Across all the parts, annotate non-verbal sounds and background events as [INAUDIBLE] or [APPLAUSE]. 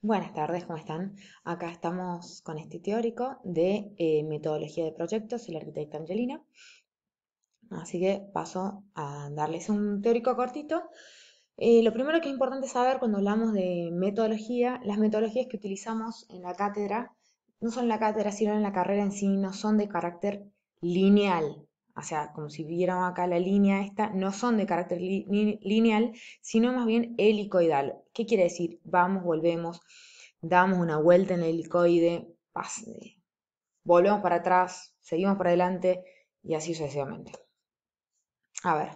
Buenas tardes, ¿cómo están? Acá estamos con este teórico de eh, metodología de proyectos, el arquitecto Angelina. Así que paso a darles un teórico cortito. Eh, lo primero que es importante saber cuando hablamos de metodología, las metodologías que utilizamos en la cátedra, no son en la cátedra, sino en la carrera en sí, no son de carácter lineal. O sea, como si viéramos acá la línea esta, no son de carácter lineal, sino más bien helicoidal. ¿Qué quiere decir? Vamos, volvemos, damos una vuelta en el helicoide, volvemos para atrás, seguimos para adelante y así sucesivamente. A ver,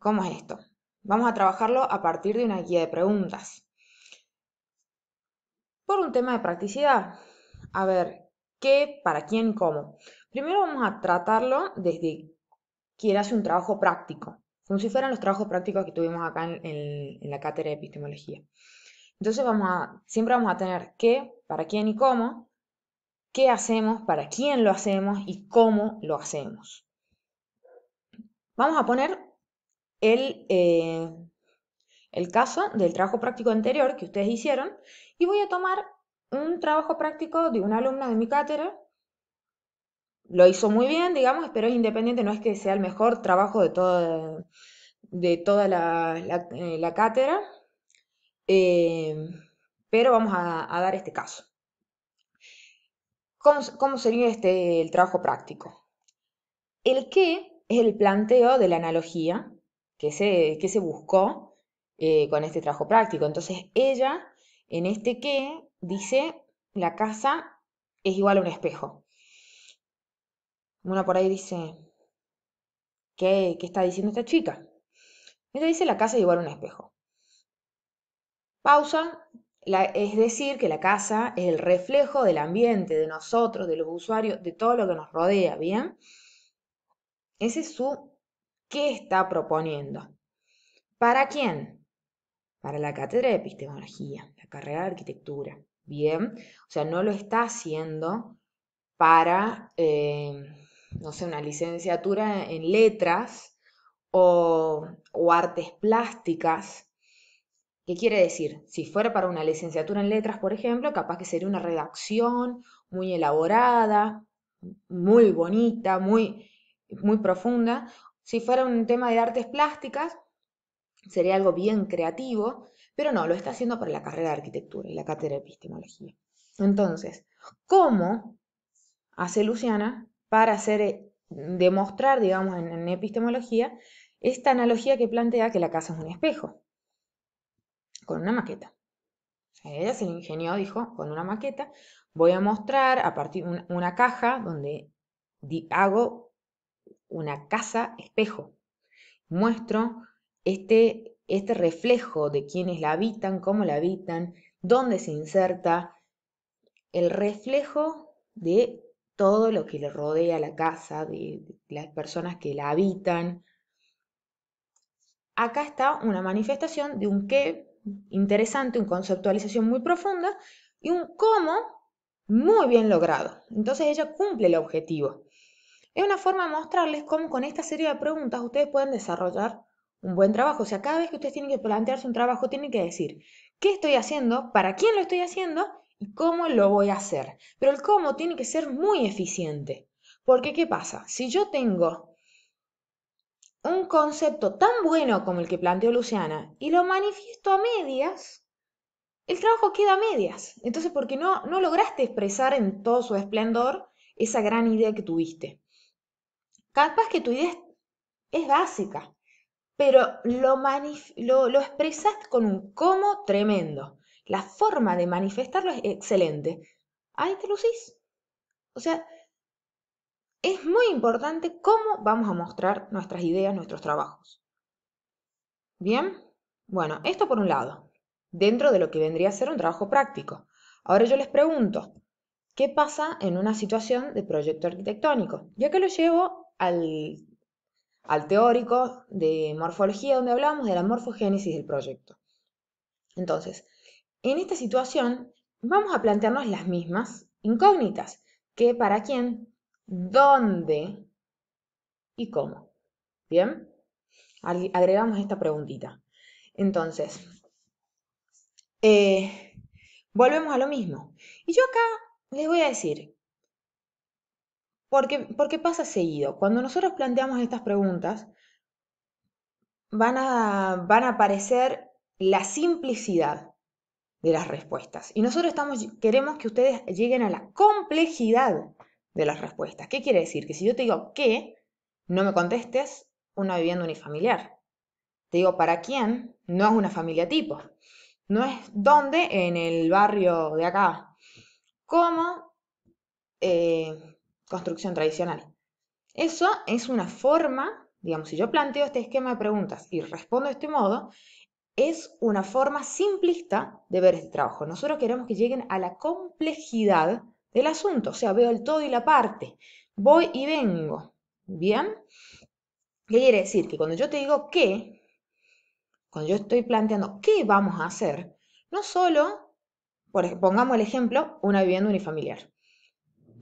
¿cómo es esto? Vamos a trabajarlo a partir de una guía de preguntas. Por un tema de practicidad. A ver, ¿qué, para quién cómo? Primero vamos a tratarlo desde quien hace un trabajo práctico, como si fueran los trabajos prácticos que tuvimos acá en, la cátedra de epistemología. Entonces vamos a, siempre vamos a tener qué, para quién y cómo, qué hacemos, para quién lo hacemos y cómo lo hacemos. Vamos a poner el, eh, el caso del trabajo práctico anterior que ustedes hicieron y voy a tomar un trabajo práctico de una alumna de mi cátedra. Lo hizo muy bien, digamos, pero es independiente, no es que sea el mejor trabajo de toda, de toda la, eh, cátedra, eh, pero vamos a, dar este caso. ¿Cómo, sería este, el trabajo práctico? El qué es el planteo de la analogía que se, que se buscó eh, con este trabajo práctico. Entonces, ella, en este qué, dice, la casa es igual a un espejo. Una por ahí dice, ¿qué, qué está diciendo esta chica? Ella dice, la casa es igual a un espejo. Pausa, es decir, que la casa es el reflejo del ambiente, de nosotros, de los usuarios, de todo lo que nos rodea, ¿bien? Ese es su ¿qué está proponiendo? ¿Para quién? Para la cátedra de epistemología, la carrera de arquitectura. Bien, o sea, no lo está haciendo para, eh, no sé, una licenciatura en letras o, artes plásticas. ¿Qué quiere decir? Si fuera para una licenciatura en letras, por ejemplo, capaz que sería una redacción muy elaborada, muy bonita, muy, muy profunda. Si fuera un tema de artes plásticas, sería algo bien creativo, pero no, lo está haciendo para la carrera de arquitectura y la cátedra de epistemología. Entonces, ¿cómo hace Luciana para hacer, eh, demostrar, digamos, en, epistemología, esta analogía que plantea que la casa es un espejo? Con una maqueta. ella se ingenió, dijo, con una maqueta, voy a mostrar a partir de una, caja donde hago una casa espejo. Muestro este este reflejo de quienes la habitan, cómo la habitan, dónde se inserta, el reflejo de todo lo que le rodea la casa, de, las personas que la habitan. Acá está una manifestación de un qué interesante, una conceptualización muy profunda y un cómo muy bien logrado. Entonces ella cumple el objetivo. Es una forma de mostrarles cómo con esta serie de preguntas ustedes pueden desarrollar un buen trabajo. O sea, cada vez que ustedes tienen que plantearse un trabajo, tienen que decir, ¿qué estoy haciendo? ¿Para quién lo estoy haciendo? ¿Y cómo lo voy a hacer? Pero el cómo tiene que ser muy eficiente. Porque, ¿qué pasa? Si yo tengo un concepto tan bueno como el que planteó Luciana y lo manifiesto a medias, el trabajo queda a medias. Entonces, porque no, no lograste expresar en todo su esplendor esa gran idea que tuviste. Capaz que tu idea es básica, pero lo, lo, lo expresas con un cómo tremendo. La forma de manifestarlo es excelente. Ahí te lucís. O sea, es muy importante cómo vamos a mostrar nuestras ideas, nuestros trabajos. Bien, bueno, esto por un lado, dentro de lo que vendría a ser un trabajo práctico. Ahora yo les pregunto, ¿qué pasa en una situación de proyecto arquitectónico? Ya que lo llevo al al teórico de morfología donde hablamos de la morfogénesis del proyecto. Entonces, en esta situación vamos a plantearnos las mismas incógnitas, ¿Qué, para quién, dónde y cómo. ¿Bien? Agregamos esta preguntita. Entonces, eh, volvemos a lo mismo. Y yo acá les voy a decir, porque, porque pasa seguido, cuando nosotros planteamos estas preguntas, van a, van a aparecer la simplicidad de las respuestas. Y nosotros queremos que ustedes lleguen a la complejidad de las respuestas. ¿Qué quiere decir? Que si yo te digo qué, no me contestes una vivienda unifamiliar. Te digo para quién, no es una familia tipo. No es dónde, en el barrio de acá. ¿Cómo? Eh, construcción tradicional. Eso es una forma, digamos, si yo planteo este esquema de preguntas y respondo de este modo, es una forma simplista de ver este trabajo. Nosotros queremos que lleguen a la complejidad del asunto, o sea, veo el todo y la parte, voy y vengo. ¿Bien? ¿Qué quiere decir? Que cuando yo te digo qué, cuando yo estoy planteando qué vamos a hacer, no solo, por, pongamos el ejemplo, una vivienda unifamiliar.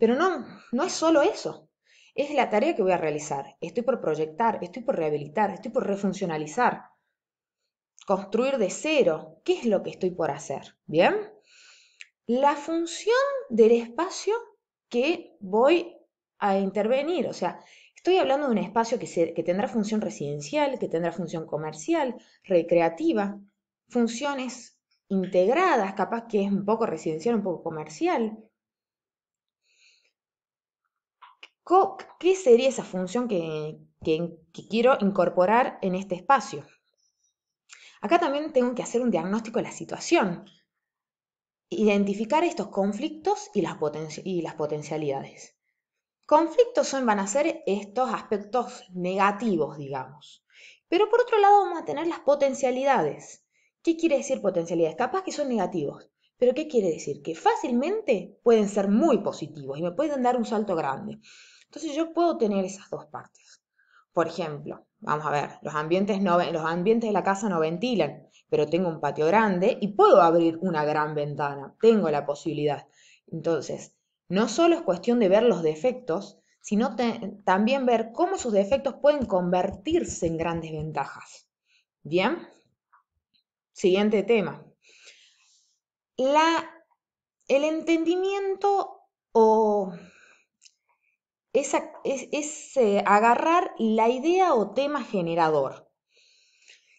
Pero no, no es solo eso. Es la tarea que voy a realizar. Estoy por proyectar, estoy por rehabilitar, estoy por refuncionalizar construir de cero. ¿Qué es lo que estoy por hacer? ¿Bien? La función del espacio que voy a intervenir, o sea, estoy hablando de un espacio que, que tendrá función residencial, que tendrá función comercial, recreativa, funciones integradas, capaz que es un poco residencial, un poco comercial. ¿Qué sería esa función que quiero incorporar en este espacio? Acá también tengo que hacer un diagnóstico de la situación, identificar estos conflictos y las, potencialidades. Conflictos son, van a ser estos aspectos negativos, digamos. Pero por otro lado vamos a tener las potencialidades. ¿Qué quiere decir potencialidades? Capaz que son negativos, pero ¿qué quiere decir? Que fácilmente pueden ser muy positivos y me pueden dar un salto grande. Entonces yo puedo tener esas dos partes. Por ejemplo, vamos a ver, los ambientes, los ambientes de la casa no ventilan, pero tengo un patio grande y puedo abrir una gran ventana, tengo la posibilidad. Entonces, no solo es cuestión de ver los defectos, sino también ver cómo sus defectos pueden convertirse en grandes ventajas. Bien, siguiente tema. La, el entendimiento o es, agarrar la idea o tema generador.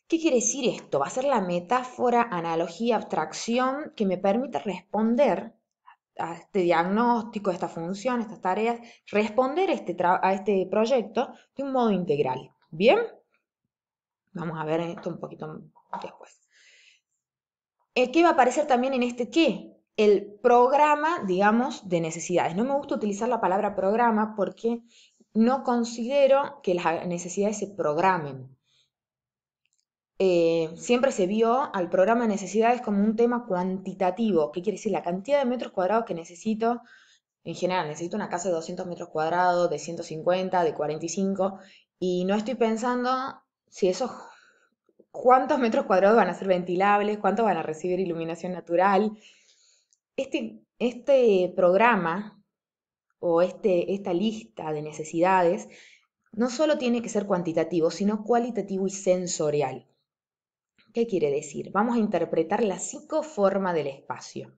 ¿Qué quiere decir esto? Va a ser la metáfora, analogía, abstracción que me permite responder a este diagnóstico, a esta función, a estas tareas, responder a este, a este proyecto de un modo integral. ¿Bien? Vamos a ver esto un poquito después. Eh, ¿Qué va a aparecer también en este qué? El programa, digamos, de necesidades. No me gusta utilizar la palabra programa porque no considero que las necesidades se programen. Eh, siempre se vio al programa de necesidades como un tema cuantitativo. ¿Qué quiere decir? La cantidad de metros cuadrados que necesito, en general, necesito una casa de 200 metros cuadrados, de 150, de 45, y no estoy pensando si esos cuántos metros cuadrados van a ser ventilables, cuántos van a recibir iluminación natural, este, este programa o este, esta lista de necesidades no solo tiene que ser cuantitativo, sino cualitativo y sensorial. ¿Qué quiere decir? Vamos a interpretar la psicoforma del espacio.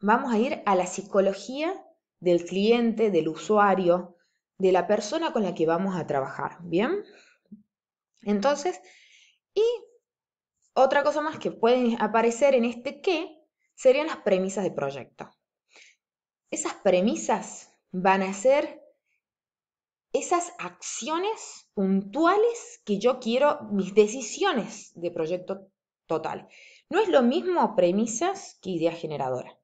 Vamos a ir a la psicología del cliente, del usuario, de la persona con la que vamos a trabajar. ¿Bien? Entonces, y otra cosa más que puede aparecer en este qué serían las premisas de proyecto. Esas premisas van a ser esas acciones puntuales que yo quiero, mis decisiones de proyecto total. No es lo mismo premisas que idea generadora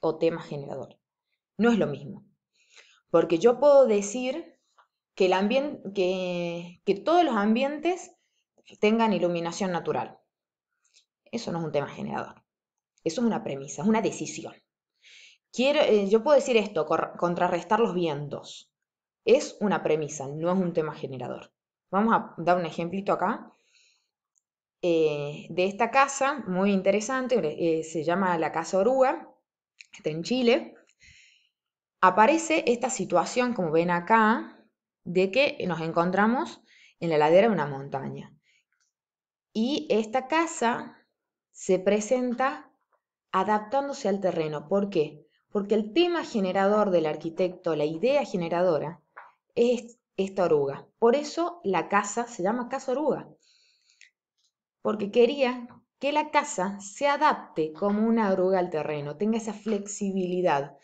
o tema generador. No es lo mismo. Porque yo puedo decir que, el que, que todos los ambientes tengan iluminación natural. Eso no es un tema generador. Eso es una premisa, es una decisión. Quiero, eh, yo puedo decir esto, contrarrestar los vientos. Es una premisa, no es un tema generador. Vamos a dar un ejemplito acá eh, de esta casa, muy interesante, eh, se llama la Casa Oruga, está en Chile. Aparece esta situación, como ven acá, de que nos encontramos en la ladera de una montaña. Y esta casa se presenta adaptándose al terreno. ¿Por qué? Porque el tema generador del arquitecto, la idea generadora, es esta oruga. Por eso la casa se llama casa oruga. Porque quería que la casa se adapte como una oruga al terreno, tenga esa flexibilidad.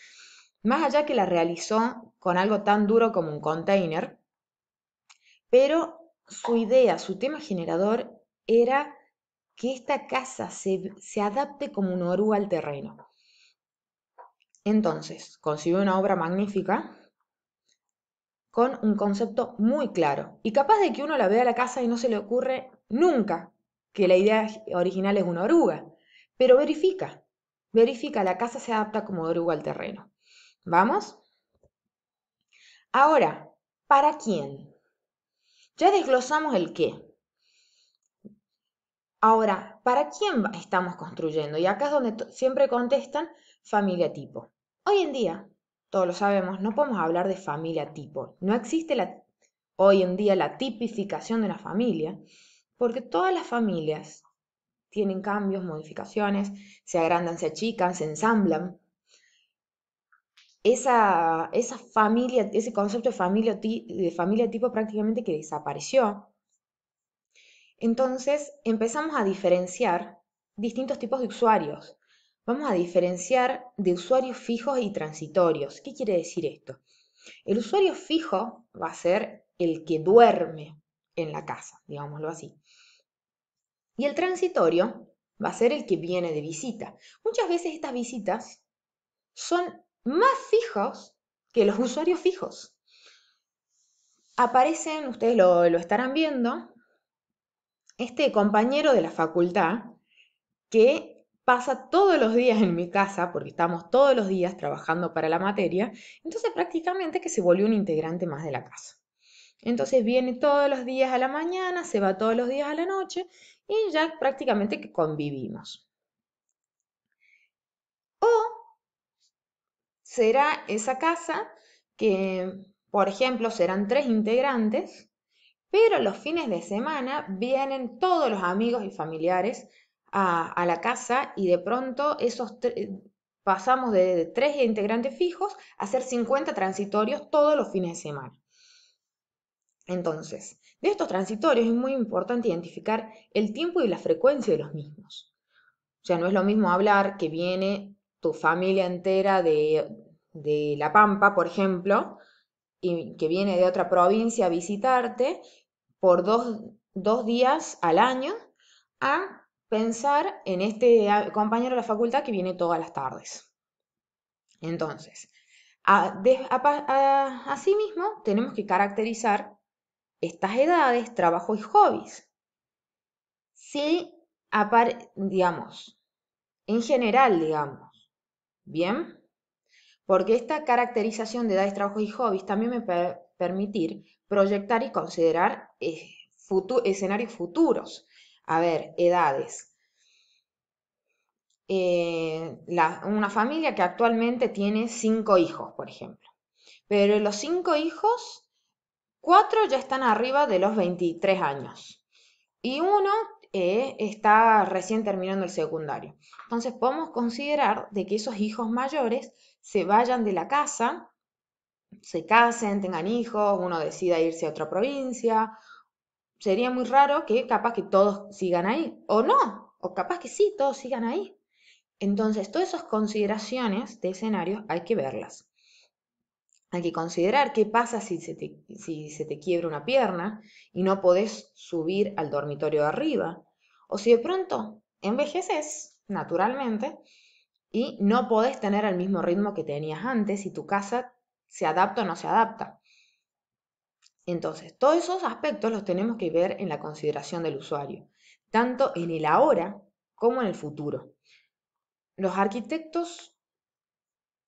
Más allá que la realizó con algo tan duro como un container, pero su idea, su tema generador era que esta casa se, se adapte como una oruga al terreno. Entonces, concibió una obra magnífica con un concepto muy claro y capaz de que uno la vea a la casa y no se le ocurre nunca que la idea original es una oruga, pero verifica, verifica, la casa se adapta como oruga al terreno. ¿Vamos? Ahora, ¿para quién? Ya desglosamos el qué. Ahora, ¿para quién estamos construyendo? Y acá es donde siempre contestan familia tipo. Hoy en día, todos lo sabemos, no podemos hablar de familia tipo. No existe la, hoy en día la tipificación de una familia, porque todas las familias tienen cambios, modificaciones, se agrandan, se achican, se ensamblan. Esa, esa familia, ese concepto de familia, de familia tipo prácticamente que desapareció. Entonces empezamos a diferenciar distintos tipos de usuarios. Vamos a diferenciar de usuarios fijos y transitorios. ¿Qué quiere decir esto? El usuario fijo va a ser el que duerme en la casa, digámoslo así. Y el transitorio va a ser el que viene de visita. Muchas veces estas visitas son más fijos que los [LAUGHS] usuarios fijos. Aparecen, ustedes lo, estarán viendo, este compañero de la facultad que pasa todos los días en mi casa, porque estamos todos los días trabajando para la materia, entonces prácticamente que se volvió un integrante más de la casa. Entonces viene todos los días a la mañana, se va todos los días a la noche y ya prácticamente que convivimos. O será esa casa que, por ejemplo, serán tres integrantes, pero los fines de semana vienen todos los amigos y familiares a, la casa y de pronto esos pasamos de, de tres integrantes fijos a ser 50 transitorios todos los fines de semana. Entonces, de estos transitorios es muy importante identificar el tiempo y la frecuencia de los mismos. O sea, no es lo mismo hablar que viene tu familia entera de, La Pampa, por ejemplo, y que viene de otra provincia a visitarte por dos, dos días al año, a pensar en este compañero de la facultad que viene todas las tardes. Entonces, asimismo, tenemos que caracterizar estas edades, trabajo y hobbies. Sí, digamos, en general, digamos, ¿bien? Porque esta caracterización de edades, trabajo y hobbies también me permitir proyectar y considerar eh, escenarios futuros. A ver, edades. Eh, una familia que actualmente tiene cinco hijos, por ejemplo. Pero los cinco hijos Cuatro ya están arriba de los 23 años y uno eh, está recién terminando el secundario. Entonces podemos considerar de que esos hijos mayores se vayan de la casa, se casen, tengan hijos, uno decida irse a otra provincia. Sería muy raro que capaz que todos sigan ahí, o no, o capaz que sí, todos sigan ahí. Entonces, todas esas consideraciones de escenarios hay que verlas. Hay que considerar qué pasa si se, te, si se te quiebra una pierna y no podés subir al dormitorio de arriba. O si de pronto envejeces naturalmente y no podés tener el mismo ritmo que tenías antes y tu casa se adapta o no se adapta. Entonces, todos esos aspectos los tenemos que ver en la consideración del usuario, tanto en el ahora como en el futuro. Los arquitectos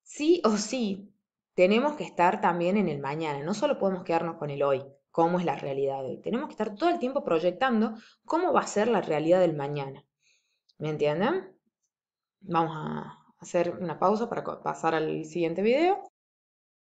sí o sí tenemos que estar también en el mañana, no solo podemos quedarnos con el hoy, cómo es la realidad de hoy, tenemos que estar todo el tiempo proyectando cómo va a ser la realidad del mañana. ¿Me entienden? Vamos a hacer una pausa para pasar al siguiente video.